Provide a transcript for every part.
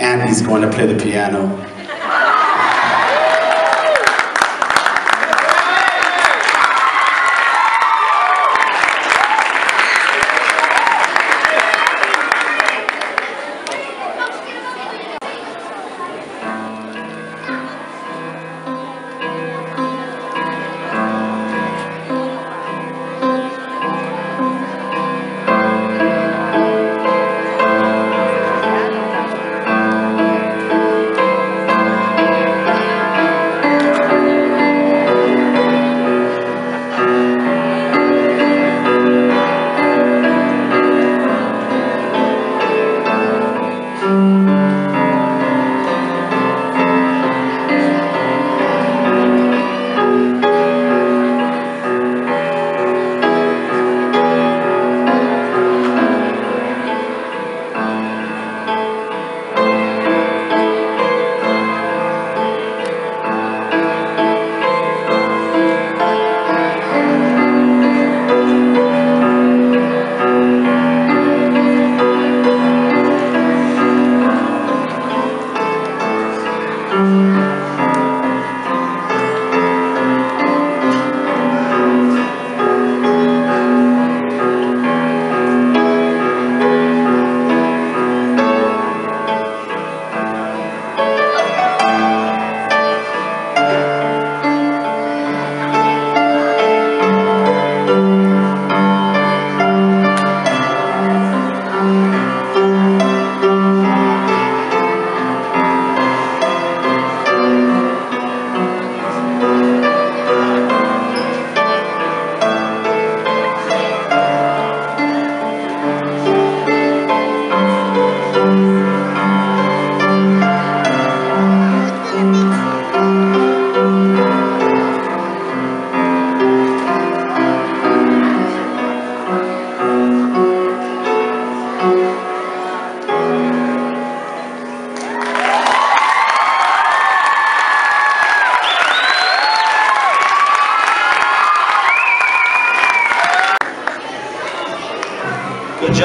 and he's going to play the piano.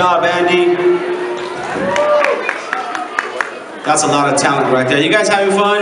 job, Andy. That's a lot of talent right there. You guys having fun?